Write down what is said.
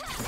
Ha!